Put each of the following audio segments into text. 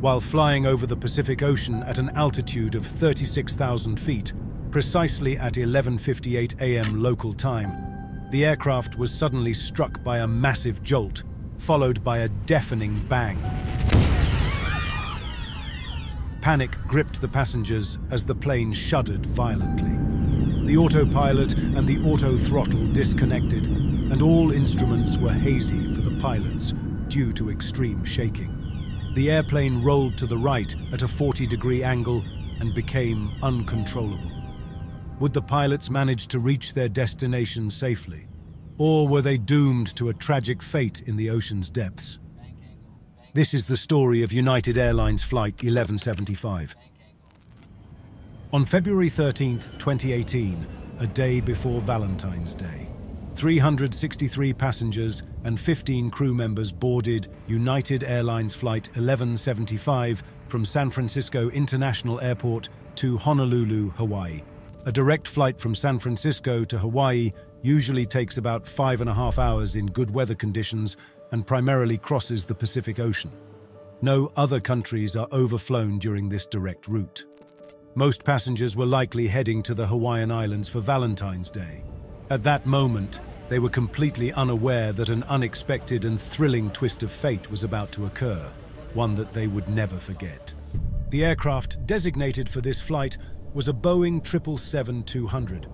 while flying over the Pacific Ocean at an altitude of 36,000 feet, precisely at 11.58 am local time, the aircraft was suddenly struck by a massive jolt, followed by a deafening bang. Panic gripped the passengers as the plane shuddered violently. The autopilot and the auto throttle disconnected, and all instruments were hazy for the pilots due to extreme shaking. The airplane rolled to the right at a 40 degree angle and became uncontrollable. Would the pilots manage to reach their destination safely? Or were they doomed to a tragic fate in the ocean's depths? This is the story of United Airlines Flight 1175. On February 13, 2018, a day before Valentine's Day, 363 passengers and 15 crew members boarded United Airlines Flight 1175 from San Francisco International Airport to Honolulu, Hawaii. A direct flight from San Francisco to Hawaii usually takes about five and a half hours in good weather conditions and primarily crosses the Pacific Ocean. No other countries are overflown during this direct route. Most passengers were likely heading to the Hawaiian Islands for Valentine's Day. At that moment, they were completely unaware that an unexpected and thrilling twist of fate was about to occur, one that they would never forget. The aircraft designated for this flight was a Boeing 777-200.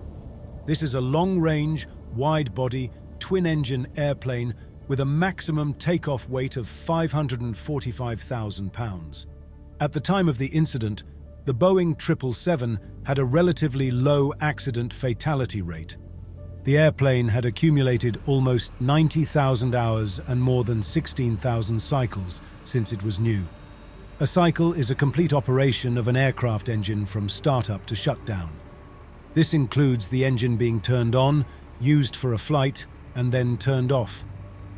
This is a long-range, wide-body, twin-engine airplane with a maximum takeoff weight of 545,000 pounds. At the time of the incident, the Boeing 777 had a relatively low accident fatality rate. The airplane had accumulated almost 90,000 hours and more than 16,000 cycles since it was new. A cycle is a complete operation of an aircraft engine from startup to shutdown. This includes the engine being turned on, used for a flight, and then turned off.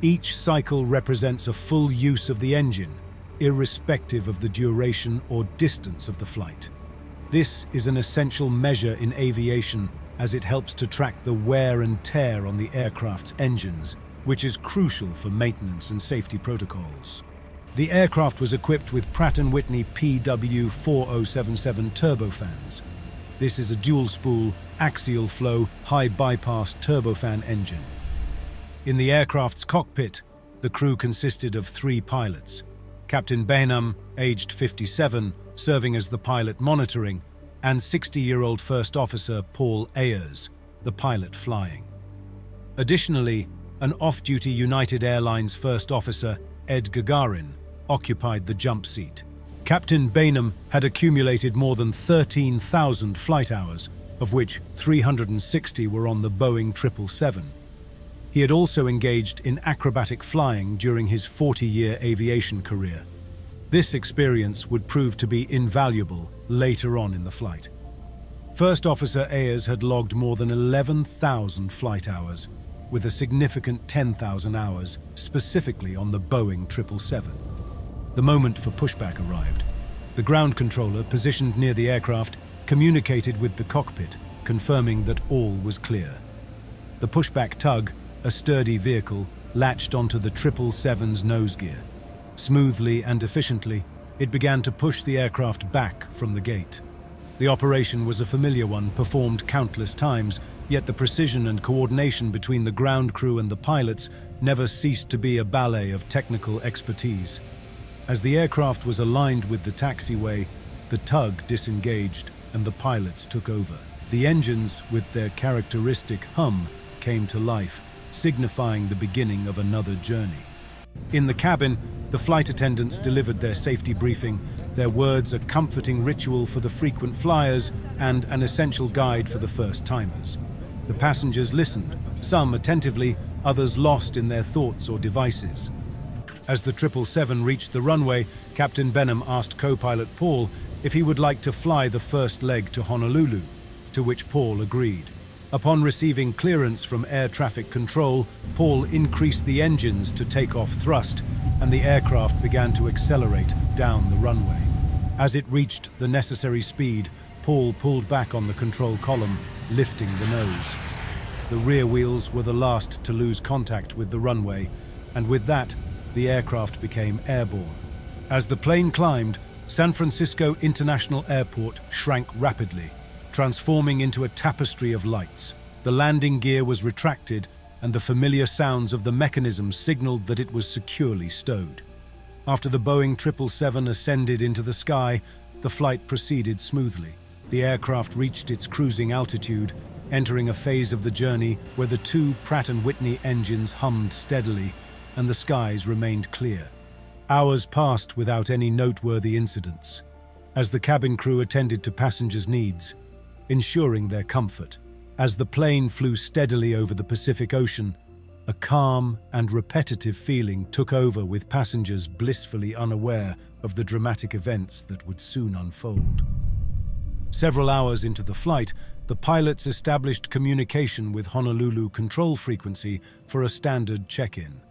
Each cycle represents a full use of the engine, irrespective of the duration or distance of the flight. This is an essential measure in aviation as it helps to track the wear and tear on the aircraft's engines, which is crucial for maintenance and safety protocols. The aircraft was equipped with Pratt & Whitney PW4077 turbofans. This is a dual-spool, axial flow, high bypass turbofan engine. In the aircraft's cockpit, the crew consisted of three pilots. Captain Benham, aged 57, serving as the pilot monitoring, and 60-year-old First Officer Paul Ayers, the pilot flying. Additionally, an off-duty United Airlines First Officer, Ed Gagarin, occupied the jump seat. Captain Benham had accumulated more than 13,000 flight hours, of which 360 were on the Boeing 777. He had also engaged in acrobatic flying during his 40-year aviation career. This experience would prove to be invaluable later on in the flight. First Officer Ayers had logged more than 11,000 flight hours, with a significant 10,000 hours specifically on the Boeing 777. The moment for pushback arrived. The ground controller, positioned near the aircraft, communicated with the cockpit, confirming that all was clear. The pushback tug a sturdy vehicle latched onto the 777's nose gear. Smoothly and efficiently, it began to push the aircraft back from the gate. The operation was a familiar one, performed countless times, yet the precision and coordination between the ground crew and the pilots never ceased to be a ballet of technical expertise. As the aircraft was aligned with the taxiway, the tug disengaged and the pilots took over. The engines, with their characteristic hum, came to life, signifying the beginning of another journey. In the cabin, the flight attendants delivered their safety briefing, their words a comforting ritual for the frequent flyers and an essential guide for the first-timers. The passengers listened, some attentively, others lost in their thoughts or devices. As the 777 reached the runway, Captain Benham asked co-pilot Paul if he would like to fly the first leg to Honolulu, to which Paul agreed. Upon receiving clearance from air traffic control, Paul increased the engines to take off thrust, and the aircraft began to accelerate down the runway. As it reached the necessary speed, Paul pulled back on the control column, lifting the nose. The rear wheels were the last to lose contact with the runway, and with that, the aircraft became airborne. As the plane climbed, San Francisco International Airport shrank rapidly, transforming into a tapestry of lights. The landing gear was retracted, and the familiar sounds of the mechanism signaled that it was securely stowed. After the Boeing 777 ascended into the sky, the flight proceeded smoothly. The aircraft reached its cruising altitude, entering a phase of the journey where the two Pratt & Whitney engines hummed steadily and the skies remained clear. Hours passed without any noteworthy incidents, as the cabin crew attended to passengers' needs, ensuring their comfort. As the plane flew steadily over the Pacific Ocean, a calm and repetitive feeling took over with passengers blissfully unaware of the dramatic events that would soon unfold. Several hours into the flight, the pilots established communication with Honolulu Control Frequency for a standard check-in.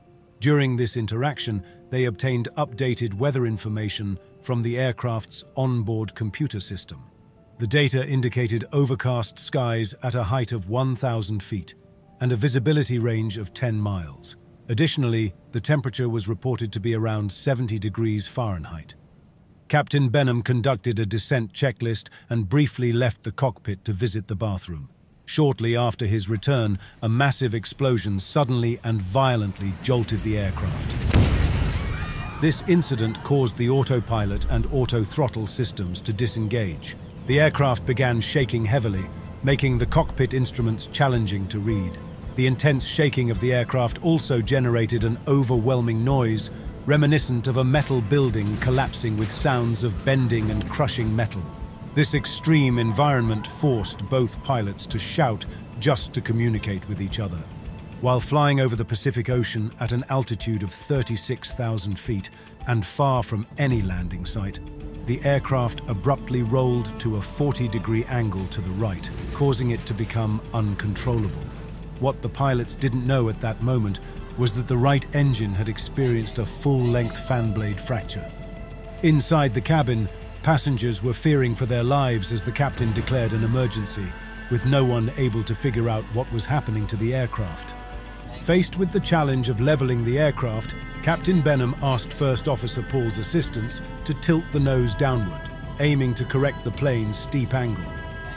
During this interaction, they obtained updated weather information from the aircraft's onboard computer system. The data indicated overcast skies at a height of 1,000 feet and a visibility range of 10 miles. Additionally, the temperature was reported to be around 70 degrees Fahrenheit. Captain Benham conducted a descent checklist and briefly left the cockpit to visit the bathroom. Shortly after his return, a massive explosion suddenly and violently jolted the aircraft. This incident caused the autopilot and auto-throttle systems to disengage. The aircraft began shaking heavily, making the cockpit instruments challenging to read. The intense shaking of the aircraft also generated an overwhelming noise, reminiscent of a metal building collapsing with sounds of bending and crushing metal. This extreme environment forced both pilots to shout just to communicate with each other. While flying over the Pacific Ocean at an altitude of 36,000 feet and far from any landing site, the aircraft abruptly rolled to a 40-degree angle to the right, causing it to become uncontrollable. What the pilots didn't know at that moment was that the right engine had experienced a full-length fan blade fracture. Inside the cabin, passengers were fearing for their lives as the captain declared an emergency, with no one able to figure out what was happening to the aircraft. Faced with the challenge of leveling the aircraft, Captain Benham asked First Officer Paul's assistance to tilt the nose downward, aiming to correct the plane's steep angle.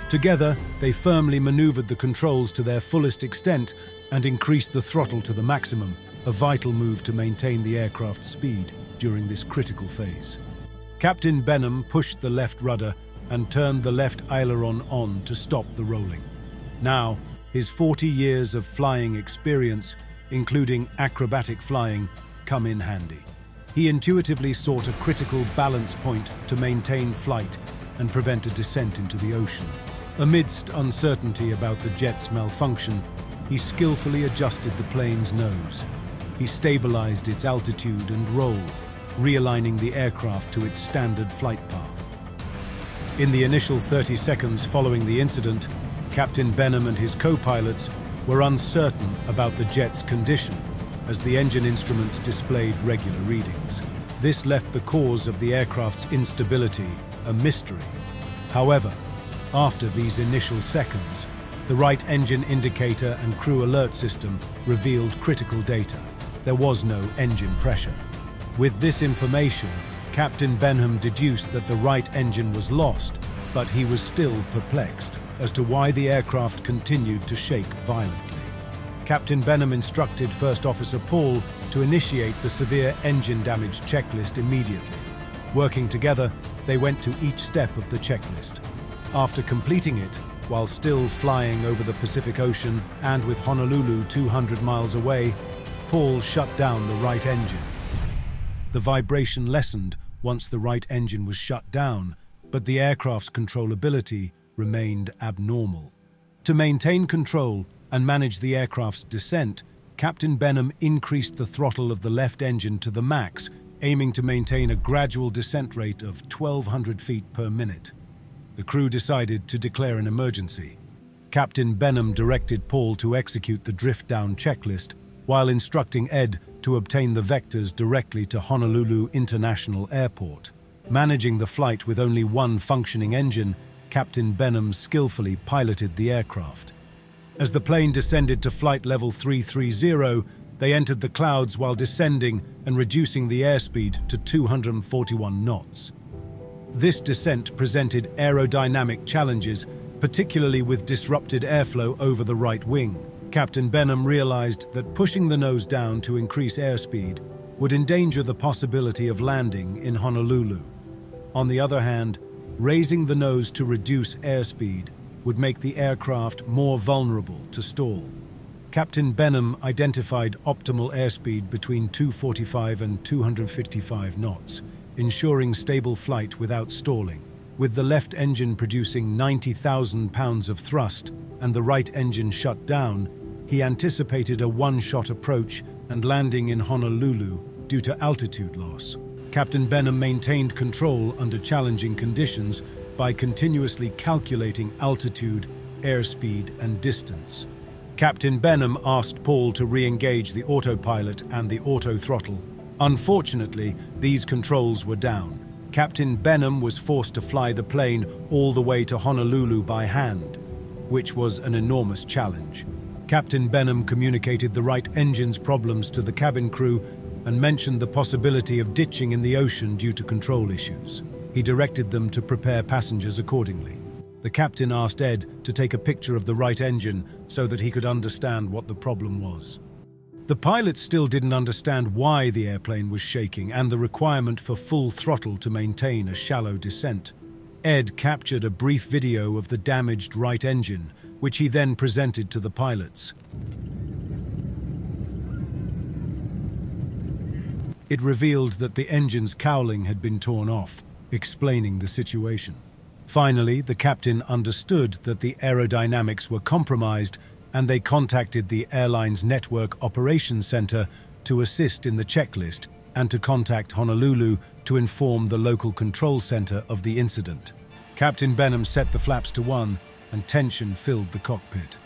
Together, they firmly maneuvered the controls to their fullest extent and increased the throttle to the maximum, a vital move to maintain the aircraft's speed during this critical phase. Captain Benham pushed the left rudder and turned the left aileron on to stop the rolling. Now, his 40 years of flying experience, including acrobatic flying, come in handy. He intuitively sought a critical balance point to maintain flight and prevent a descent into the ocean. Amidst uncertainty about the jet's malfunction, he skillfully adjusted the plane's nose. He stabilized its altitude and roll, realigning the aircraft to its standard flight path. In the initial 30 seconds following the incident, Captain Benham and his co-pilots were uncertain about the jet's condition as the engine instruments displayed regular readings. This left the cause of the aircraft's instability a mystery. However, after these initial seconds, the right engine indicator and crew alert system revealed critical data. There was no engine pressure. With this information, Captain Benham deduced that the right engine was lost, but he was still perplexed as to why the aircraft continued to shake violently. Captain Benham instructed First Officer Paul to initiate the severe engine damage checklist immediately. Working together, they went to each step of the checklist. After completing it, while still flying over the Pacific Ocean and with Honolulu 200 miles away, Paul shut down the right engine. The vibration lessened once the right engine was shut down, but the aircraft's controllability remained abnormal. To maintain control and manage the aircraft's descent, Captain Benham increased the throttle of the left engine to the max, aiming to maintain a gradual descent rate of 1,200 feet per minute. The crew decided to declare an emergency. Captain Benham directed Paul to execute the drift-down checklist, while instructing Ed to obtain the vectors directly to Honolulu International Airport. Managing the flight with only one functioning engine, Captain Benham skillfully piloted the aircraft. As the plane descended to flight level 330, They entered the clouds while descending and reducing the airspeed to 241 knots. This descent presented aerodynamic challenges, particularly with disrupted airflow over the right wing. Captain Benham realized that pushing the nose down to increase airspeed would endanger the possibility of landing in Honolulu. On the other hand, raising the nose to reduce airspeed would make the aircraft more vulnerable to stall. Captain Benham identified optimal airspeed between 245 and 255 knots, ensuring stable flight without stalling. With the left engine producing 90,000 pounds of thrust and the right engine shut down, he anticipated a one-shot approach and landing in Honolulu due to altitude loss. Captain Benham maintained control under challenging conditions by continuously calculating altitude, airspeed and distance. Captain Benham asked Paul to re-engage the autopilot and the auto throttle. Unfortunately, these controls were down. Captain Benham was forced to fly the plane all the way to Honolulu by hand, which was an enormous challenge. Captain Benham communicated the right engine's problems to the cabin crew and mentioned the possibility of ditching in the ocean due to control issues. He directed them to prepare passengers accordingly. The captain asked Ed to take a picture of the right engine so that he could understand what the problem was. The pilots still didn't understand why the airplane was shaking and the requirement for full throttle to maintain a shallow descent. Ed captured a brief video of the damaged right engine, which he then presented to the pilots. It revealed that the engine's cowling had been torn off explaining the situation. Finally, the captain understood that the aerodynamics were compromised and they contacted the airline's network operations center to assist in the checklist and to contact Honolulu to inform the local control center of the incident. Captain Benham set the flaps to one and tension filled the cockpit.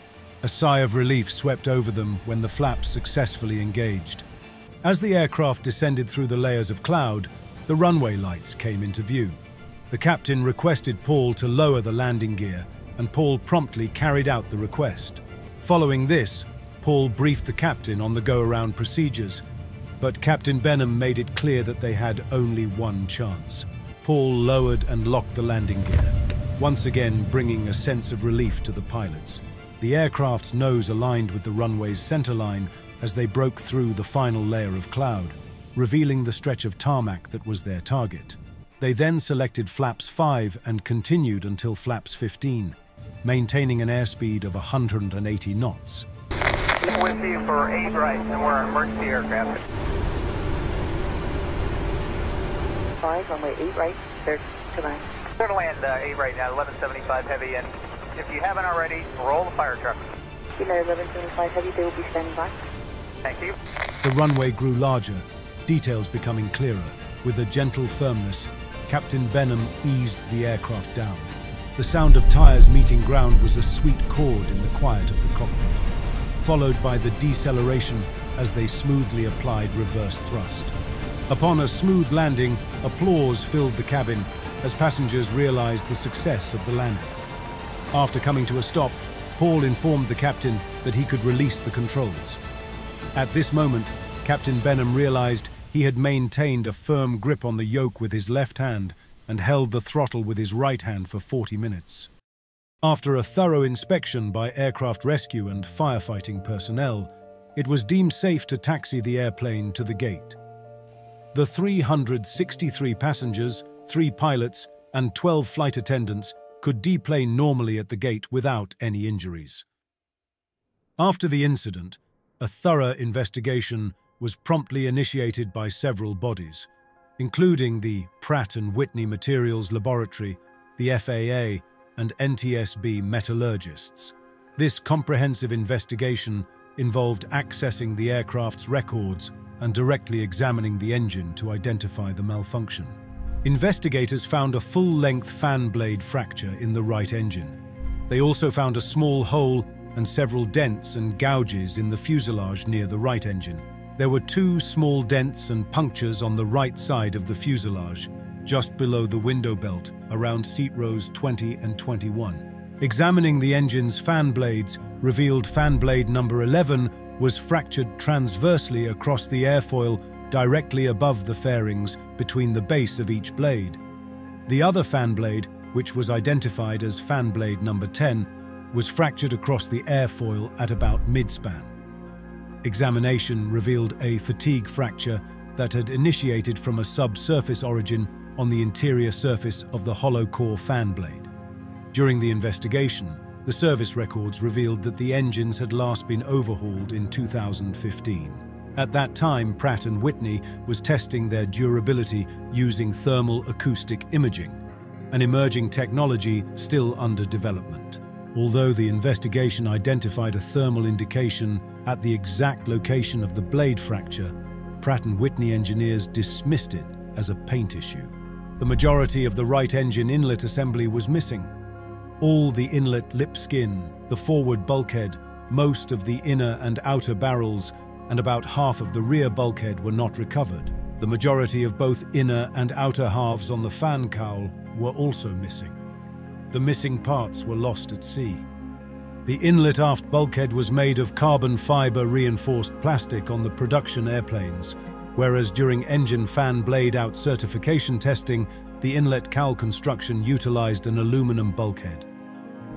A sigh of relief swept over them when the flaps successfully engaged. As the aircraft descended through the layers of cloud, the runway lights came into view. The captain requested Paul to lower the landing gear, and Paul promptly carried out the request. Following this, Paul briefed the captain on the go-around procedures, but Captain Benham made it clear that they had only one chance. Paul lowered and locked the landing gear, once again bringing a sense of relief to the pilots. The aircraft's nose aligned with the runway's centerline as they broke through the final layer of cloud revealing the stretch of tarmac that was their target. They then selected flaps 5 and continued until flaps 15, maintaining an airspeed of 180 knots. With you for 8 right, and we're an emergency aircraft. 5, runway 8 right, clear to land. Clear to land uh, 8 right now, 1175 heavy, and if you haven't already, roll the fire truck. United 1175 heavy, they will be standing by. Thank you. The runway grew larger details becoming clearer. With a gentle firmness, Captain Benham eased the aircraft down. The sound of tyres meeting ground was a sweet chord in the quiet of the cockpit, followed by the deceleration as they smoothly applied reverse thrust. Upon a smooth landing, applause filled the cabin as passengers realized the success of the landing. After coming to a stop, Paul informed the captain that he could release the controls. At this moment, Captain Benham realized he had maintained a firm grip on the yoke with his left hand and held the throttle with his right hand for 40 minutes. After a thorough inspection by aircraft rescue and firefighting personnel, it was deemed safe to taxi the airplane to the gate. The 363 passengers, three pilots, and 12 flight attendants could deplane normally at the gate without any injuries. After the incident, a thorough investigation was promptly initiated by several bodies, including the Pratt & Whitney Materials Laboratory, the FAA, and NTSB metallurgists. This comprehensive investigation involved accessing the aircraft's records and directly examining the engine to identify the malfunction. Investigators found a full-length fan blade fracture in the right engine. They also found a small hole and several dents and gouges in the fuselage near the right engine. There were two small dents and punctures on the right side of the fuselage, just below the window belt, around seat rows 20 and 21. Examining the engine's fan blades revealed fan blade number 11 was fractured transversely across the airfoil directly above the fairings between the base of each blade. The other fan blade, which was identified as fan blade number 10, was fractured across the airfoil at about midspan. Examination revealed a fatigue fracture that had initiated from a subsurface origin on the interior surface of the hollow core fan blade. During the investigation, the service records revealed that the engines had last been overhauled in 2015. At that time, Pratt & Whitney was testing their durability using thermal acoustic imaging, an emerging technology still under development. Although the investigation identified a thermal indication at the exact location of the blade fracture, Pratt & Whitney engineers dismissed it as a paint issue. The majority of the right engine inlet assembly was missing. All the inlet lip skin, the forward bulkhead, most of the inner and outer barrels, and about half of the rear bulkhead were not recovered. The majority of both inner and outer halves on the fan cowl were also missing. The missing parts were lost at sea. The inlet aft bulkhead was made of carbon fiber reinforced plastic on the production airplanes, whereas during engine fan blade out certification testing, the inlet cowl construction utilized an aluminum bulkhead.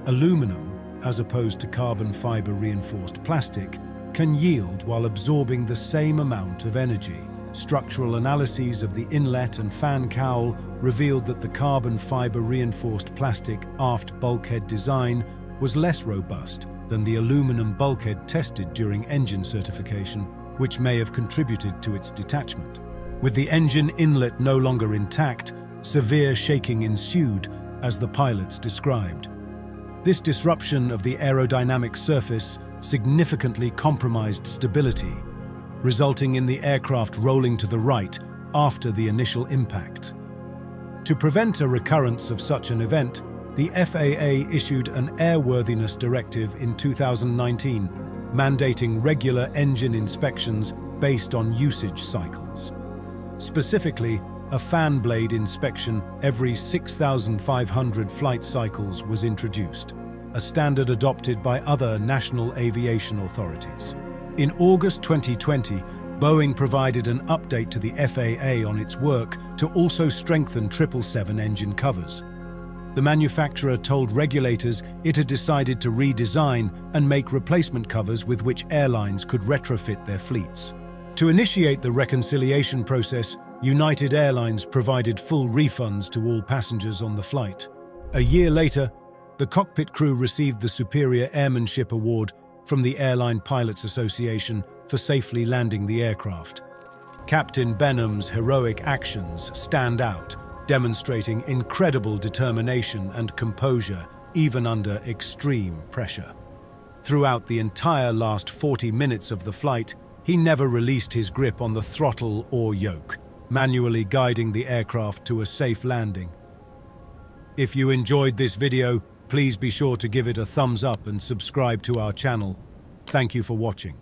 Aluminum, as opposed to carbon fiber reinforced plastic, can yield while absorbing the same amount of energy. Structural analyses of the inlet and fan cowl revealed that the carbon fiber reinforced plastic aft bulkhead design was less robust than the aluminum bulkhead tested during engine certification, which may have contributed to its detachment. With the engine inlet no longer intact, severe shaking ensued, as the pilots described. This disruption of the aerodynamic surface significantly compromised stability, resulting in the aircraft rolling to the right after the initial impact. To prevent a recurrence of such an event, the FAA issued an airworthiness directive in 2019, mandating regular engine inspections based on usage cycles. Specifically, a fan blade inspection every 6,500 flight cycles was introduced, a standard adopted by other national aviation authorities. In August 2020, Boeing provided an update to the FAA on its work to also strengthen 777 engine covers. The manufacturer told regulators it had decided to redesign and make replacement covers with which airlines could retrofit their fleets. To initiate the reconciliation process, United Airlines provided full refunds to all passengers on the flight. A year later, the cockpit crew received the Superior Airmanship Award from the Airline Pilots Association for safely landing the aircraft. Captain Benham's heroic actions stand out, demonstrating incredible determination and composure even under extreme pressure. Throughout the entire last 40 minutes of the flight, he never released his grip on the throttle or yoke, manually guiding the aircraft to a safe landing. If you enjoyed this video, Please be sure to give it a thumbs up and subscribe to our channel. Thank you for watching.